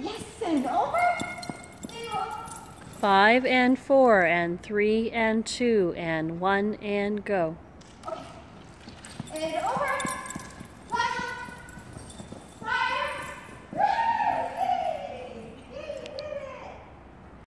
Yes, and over. Five and four and three and two and one and go. Okay. And over.